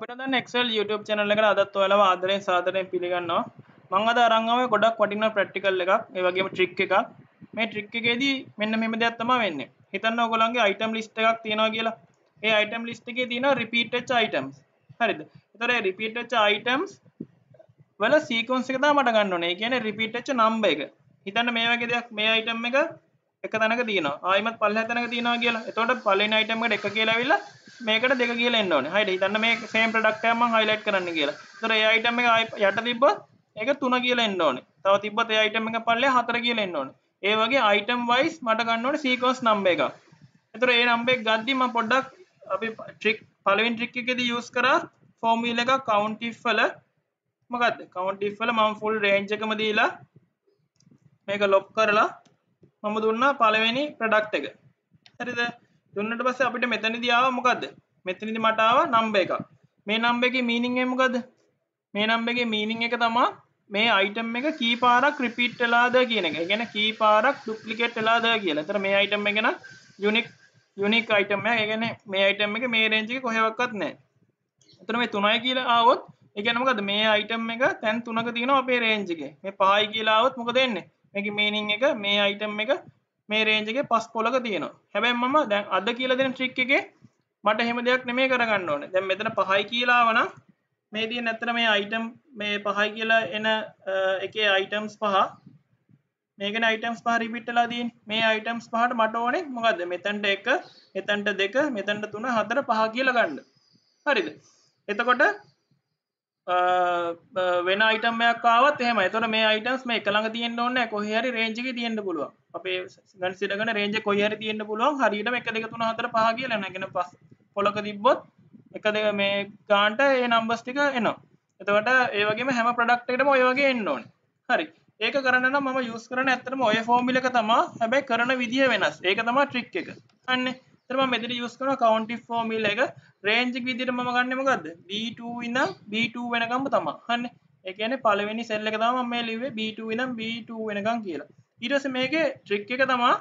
අපිට දැන් Excel YouTube channel එකට අදත් ඔයාලව ආදරයෙන් සාදරයෙන් පිළිගන්නවා. මම අද අරන් ආවේ ගොඩක් වටිනා ප්‍රැක්ටිකල් එකක්. ඒ වගේම ට්‍රික් එකක්. මේ ට්‍රික් එකේදී මෙන්න මෙහෙම දෙයක් තමයි වෙන්නේ. හිතන්න ඔයගොල්ලන්ගේ item list එකක් තියෙනවා කියලා. ඒ item list එකේ තියෙනවා repeat වෙච්ච items. හරිද? ඒතර ඒ repeat වෙච්ච items වල sequence එක තමයි මට ගන්න ඕනේ. ඒ කියන්නේ repeat වෙච්ච number එක. හිතන්න මේ වගේ දෙයක් මේ item එක එක තැනක තියෙනවා. ආයිමත් පල්ලෙහා තැනක තියෙනවා කියලා. එතකොට පළවෙනි item එකට එක කියලා ඇවිල්ලා මේකට දෙක කියලා එන්න ඕනේ. හරිද? හිතන්න මේ same product එකක් මම highlight කරන්න කියලා. ඒතර ඒ item එක යට තිබ්බොත් ඒක 3 කියලා එන්න ඕනේ. තව තිබ්බොත් ඒ item එක පල්ලෙහා 4 කියලා එන්න ඕනේ. ඒ වගේ item wise මට ගන්න ඕනේ sequence number එකක්. ඒතර ඒ number එක ගද්දි මම පොඩ්ඩක් අපි trick පළවෙනි trick එකේදී use කරා formula එකක් count if වල මොකද්ද? count if වල මම full range එකම දීලා මේක lock කරලා මම දුන්නා පළවෙනි ප්‍රොඩක්ට් එක. හරිද? දුන්නට පස්සේ අපිට මෙතනදී ආවා මොකද්ද? මෙතනදී මට ආවා නම්බර් එකක්. මේ නම්බර් එකේ මීනින් එක මොකද්ද? මේ නම්බර් එකේ මීනින් එක තමයි මේ item එක කී පාරක් repeat වෙලාද කියන එක. ඒ කියන්නේ කී පාරක් duplicate වෙලාද කියලා. ඒතර මේ item එක නම් unique unique item එකක්. ඒ කියන්නේ මේ item එක මේ range එකේ කොහෙවත් නැහැ. එතන මේ 3යි කියලා ආවොත් ඒ කියන්නේ මොකද්ද? මේ item එක තැන් 3ක තියෙනවා අපේ range එකේ. මේ 5යි කියලා ආවොත් මොකද වෙන්නේ? මේකේ meaning එක මේ item එක මේ රේන්ජ් එකේ පස් පොලක තියෙනවා. හැබැයි මම දැන් අද කියලා දෙන ට්‍රික් එකේ මට එහෙම දෙයක් නෙමෙයි කරගන්න ඕනේ. දැන් මෙතන පහයි කියලා ආවනම් මේ තියෙන ඇත්තට මේ item මේ පහයි කියලා එන එකේ items පහ මේකන items පහ repeat වෙලා තියෙන්නේ. මේ items පහට මට ඕනේ මොකද්ද? මෙතනට 1, මෙතනට 2, මෙතනට 3, 4, 5 කියලා ගන්න. හරිද? එතකොට වෙන අයිටම්යක් ආවත් එහෙම එතකොට මේ අයිටම්ස් මේ එක ළඟ තියෙන්න ඕනේ කොහේ හරි රේන්ජ් එකේ තියෙන්න පුළුවන් අපේ ගණසිටගෙන රේන්ජ් එක කොහේ හරි තියෙන්න පුළුවන් හරියටම 1 2 3 4 5 කියලා නේද කියන පස් පොලක තිබ්බොත් එක දෙක මේ ගාන්ට ඒ නම්බර්ස් ටික එනවා. එතකොට ඒ වගේම හැම ප්‍රොඩක්ට් එකකටම ඔය වගේ එන්න ඕනේ. හරි. ඒක කරන්න නම් මම යූස් කරන්නේ ඇත්තටම ඔය ෆෝමියුලා එක තමයි හැබැයි කරන විදිය වෙනස්. ඒක තමයි ට්‍රික් එක. අන්නේ එතන මම මෙතන යූස් කරනවා කවුන්ටිව් ෆෝමියුලා එක රේන්ජ් එක විදිහට මම ගන්නෙ මොකද්ද? B2 ඉඳන් B2 වෙනකම්ම තමයි හන්නේ ඒ කියන්නේ පළවෙනි සෙල් එක තමයි මම මේ ලිව්වේ B2 ඉඳන් B2 වෙනකම් කියලා. ඊට පස්සේ මේකේ ට්‍රික් එක තමයි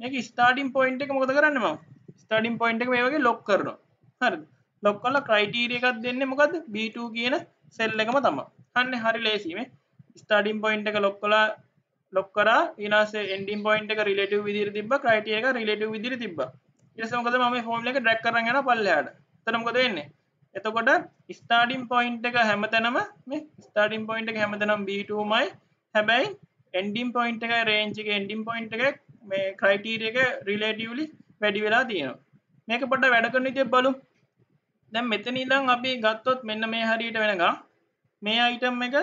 මේක ස්ටාර්ටින් පොයින්ට් එක මොකද කරන්නේ මම? ස්ටාර්ටින් පොයින්ට් එක මේ වගේ ලොක් කරනවා. හරිද? ලොක් කරලා ක්‍රයිටීරියා එකක් දෙන්නේ මොකද්ද? B2 කියන සෙල් එකම තමයි. හන්නේ හරි ලේසි. මේ ස්ටාර්ටින් පොයින්ට් එක ලොක් කළා ලොක් කරා ඊනාසේ එන්ඩින් පොයින්ට් එක රිලේටිව් විදිහට තිබ්බා ක්‍රයිටීරියා එක රිලේටිව් විදිහට තිබ්බා. ඊට පස්සේ මොකද මම මේ ෆෝමියුලා එක ඩ්‍රැග් කරන් යනවා පල්ලෙහාට. එතන මොකද වෙන්නේ? එතකොට ස්ටාර්ටින් පොයින්ට් එක හැමතැනම මේ ස්ටාර්ටින් පොයින්ට් එක හැමතැනම B2මයි හැබැයි එන්ඩින් පොයින්ට් එක රේන්ජ් එක එන්ඩින් පොයින්ට් එක මේ ක්‍රයිටීරියා එක රිලේටිව්ලි වැඩි වෙලා තියෙනවා. මේක පොඩ්ඩක් වැඩ කරන විදිහ බලමු දැන් මෙතන ඉඳන් අපි ගත්තොත් මෙන්න මේ හරියට වෙනකම් මේ අයිටම් එක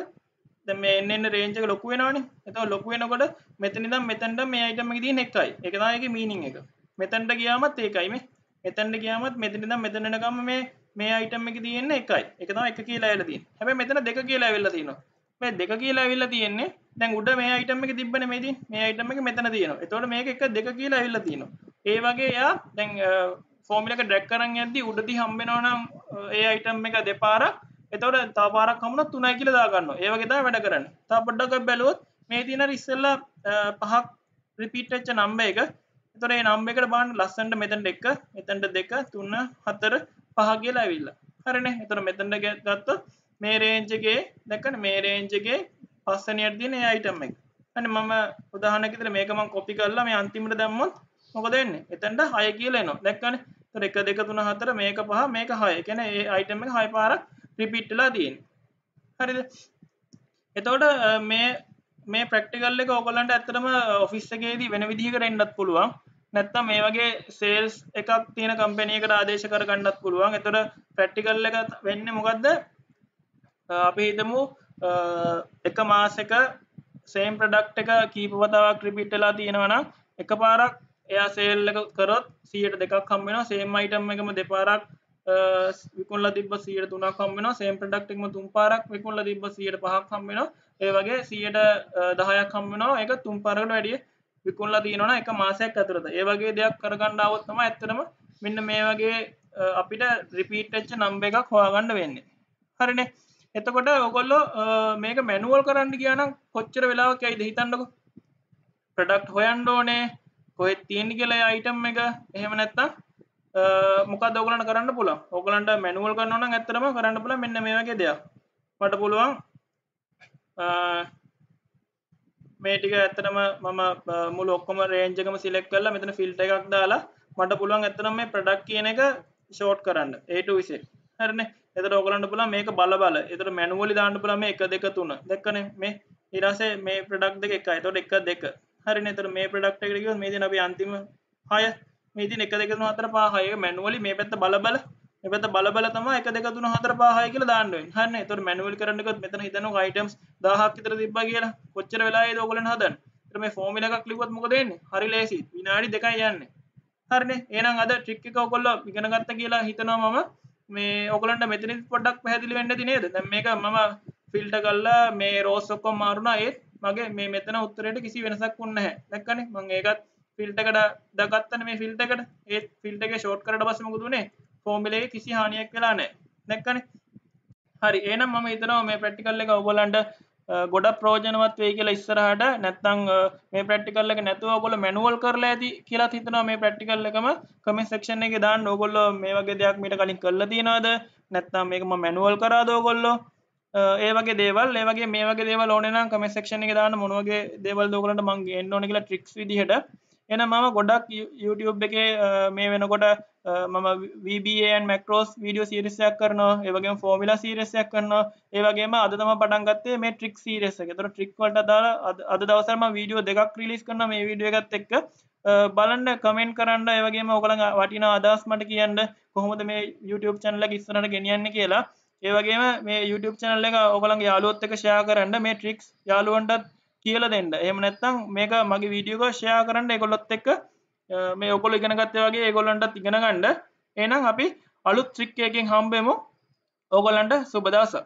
දැන් මේ එන්න එන්න රේන්ජ් එක ලොකු වෙනවනේ. එතකොට ලොකු වෙනකොට මෙතන ඉඳන් මෙතනට මේ අයිටම් එකේ තියෙන එකයි. ඒක තමයි ඒකේ මීනින් එක. මෙතනට ගියාමත් ඒකයි මේ. මෙතැන්ට ගියාමත් මෙතන ඉඳන් මෙතන එනකම් මේ මේ අයිටම් එක තියෙන්නේ එකයි. ඒක තමයි එක කියලා ඇවිල්ලා තියෙන්නේ. හැබැයි මෙතන දෙක කියලා ඇවිල්ලා තියෙනවා. මේ දෙක කියලා ඇවිල්ලා තියෙන්නේ දැන් උඩ මේ අයිටම් එක තිබ්බනේ මේ තියෙන්නේ. මේ අයිටම් එක මෙතන තියෙනවා. එතකොට මේක එක දෙක කියලා ඇවිල්ලා තියෙනවා. ඒ වගේ එයා දැන් ෆෝමියුලා එක ඩ්‍රැග් කරන් යද්දි උඩදී හම්බ වෙනවා නම් ඒ අයිටම් එක දෙපාරක් එතකොට තව පාරක් හම්බුනොත් 3යි කියලා දා ගන්නවා. ඒ වගේ තමයි වැඩ කරන්නේ. තව පොඩ්ඩක් බැලුවොත් මේ තියෙන ඉස්සෙල්ලා පහක් රිපීට් වෙච්ච නම්බර් එක එතකොට මේ නම්බර් එකට බලන්න ලස්සනට මෙතනට 1 මෙතනට 2 3 4 5 කියලා ඇවිල්ලා. හරිනේ. එතකොට මෙතනට ගත්තොත් මේ රේන්ජ් එකේ දැක්කනේ මේ රේන්ජ් එකේ පස්වෙනියට තියෙන ඒ අයිටම් එක. අනේ මම උදාහරණයක් විදිහට මේක මම කොපි කරලා මේ අන්තිමට දැම්මොත් මොකද වෙන්නේ? එතනට 6 කියලා එනවා. දැක්කනේ? එතකොට 1 2 3 4 මේක 5 මේක 6. ඒ කියන්නේ ඒ අයිටම් එක 6 පාරක් රිපීට් වෙලා තියෙන්නේ. හරිද? එතකොට මේ මේ ප්‍රක්ටිකල් එක ඕගොල්ලන්ට ඇත්තටම ඔෆිස් එකේදී වෙන විදිහකට එන්නත් පුළුවන්. නැත්තම් මේ වගේ සේල්ස් එකක් තියෙන කම්පැනියකට ආදේශ කරගන්නත් පුළුවන් එතකොට ප්‍රැක්ටිකල් එක වෙන්නේ මොකද්ද අපි හිතමු එක මාසෙක සේම් ප්‍රොඩක්ට් එක කීප වතාවක් රිපීට් වෙලා තියෙනවා නම් එකපාරක් එයා සේල් එක කරොත් 100ට දෙකක් හම්බ වෙනවා. සේම් අයිටම් එකම දෙපාරක් විකුණලා තිබ්බ 100ට තුනක් හම්බ වෙනවා. සේම් ප්‍රොඩක්ට් එකම තුන් පාරක් විකුණලා තිබ්බ 100ට පහක් හම්බ වෙනවා. ඒ වගේ 100ට 10ක් හම්බ වෙනවා. ඒක තුන් පාරකට වැඩිය විකුණලා තියෙනවා එක මාසයක් ඇතුළත. ඒ වගේ දෙයක් කරගන්න આવොත් තමයි ඇත්තටම මෙන්න මේ වගේ අපිට රිපීට් වෙච්ච නම්බර් එකක් හොයාගන්න වෙන්නේ. හරිනේ? එතකොට ඔයගොල්ලෝ මේක මැනුවල් කරන්න ගියා නම් කොච්චර වෙලාවක් යයිද හිතන්නකෝ? ප්‍රොඩක්ට් හොයන්න ඕනේ කොහෙද තියෙන්නේ කියලා අයිටම් එක. එහෙම නැත්නම් මොකක් දෝගලන්න කරන්න පුළ ඕකලන්ට මැනුවල් කරන්න ඇත්තරම කරන්න පුළ මෙන්න මේ වගේ දෙයක්. මට පුළුවන් මේ ටික ඇත්තටම මම මුළු ඔක්කොම රේන්ජකම සිලෙක් කරලා මෙතන ෆිල්ට එකක් දාලා මට පුළුවන් ඇත්තනම් මේ ප්‍රඩක්් කියන එක ෂෝට් කරන්න. ඒට විසේ හරන? එත ඔකලන්ට පුලා මේක බල බල. එතට මැනුවලි දාන්න පුලා මේ එක දෙක තුන. දෙක්කන? මේ ඉරසේ මේ ප්‍රඩක්් දෙක එකයි. තොට එක දෙක. හරි නතර මේ ප්‍රඩක්් එකක මේ දින අපි අන්තිම හය. මේති එක දෙක හතර පාහය මැනුවලි මේ පැත්ත බල බල. එපත බලබල තම එක දෙක තුන හතර පාහය කියල දාන්නුවෙන් හන්න තුර මැනුවල් කරන්නකත් මෙතන හිතන යිටම්ස් දහක් තර තිබ කියලා. කොච්චර වෙලා දෝගලන හදන් මේ ෆෝමිල එකක් ලිවත් මොකදන්න හරි ලේසි විනාඩි දෙකයි යන්න. හරන. ඒනම් අද ට්‍රික්ක කොල්ල ඉගෙනගත්ත කියලා හිතනවා මම. මේ ඔකලන්ට මෙතන පොඩක් පැදිලි වෙන්න තිනේද දැ මේක මම ෆිල්ට කල්ලා මේ රෝස්සොක්කොම් මාරුණා. ඒත් මගේ මේ මෙතන උත්තරයට කිසි වෙනසක් වන්න හැ දැක්කන? මං ඒකත් ෆිල්ටකට දගත්තන මේ ෆිල්ටකට ඒත් ෆිල්ට එක ෂෝට් කරට බසමකුදුනේ ෆෝමිලේ කිසි හානියක් වෙලා නෑ නැක්කන හරි. ඒනම් මම හිතනවා මේ පැට්ටිකල්ල එක ඔබලන්ට ගොඩ ප්‍රෝජනවත් වේ කියලා ඉස්සරහට නැත්තං මේ ප්‍රට්ටිකල්ල එක නැතුව ගොල මැනුවල් කරලා ඇති කියලා හිතනවා. මේ ප්‍රට්ටිකල් එකම කම සක්ෂණ එක දාන්න. ඕගොල්ල මේ වගේ දෙයක් මිට කලින් කල්ල තියෙනවාද? නැත්තම් මේකම මැනුවල් කරාදෝ ගොල්ලෝ ඒවගේ දේවල්. ඒවගේ මේ වගේ දේවල් ඕනනම් කම සක්ෂණ එක දාන්න. මොනවගේ දේවල් දෝකලට මංගේ එන්න ඕන කියලා ට්‍රික්ස් විදිහට එන මම ගොඩක් YouTube එක මේ වෙනකොට මම වබන් මක්‍රෝස් වීඩියෝ සිරිසයක් කරනවා ඒවගේ ෆෝමිලා සිරසයක් කරනවා ඒවගේම අද තම පටන්ගත්තේ මේ ට්‍රික් සිරස එක. තර ට්‍රික්වලට දාලා අද දවසරම වීඩියෝ දෙකක් රිලිස් කරන මේ වීඩියෝ එකත් එක්ක. බලන්න කමෙන්ට් කරන්න ඒවගේම ඔකළඟ වටින අදස් මට කියන්න කොහොමද මේ YouTube චනල ඉස්සනට ගෙනියන්න කියලා. ඒවගේම මේ YouTube චනල්ල එක ඔකළන්ගේ යාලුවොත් එක ෂයා කරන්න මේ ට්‍රික්ස් යාලුවන්ටත් කියල දෙන්න. එහම නැත්තම් මේක මගේ වීඩියෝක ෂයා කරන්න. එකොල්ලොත් එක්ක මේ ඔකොල ඉගෙනගත්තය වගේ ඒගොල්ලන්ට ඉගෙන ගණ්ඩ එනම් අපි අලුත් ත්‍රික්කයකින් හම්බෙමු. ඕගොල්ලන්ට සුබදසක්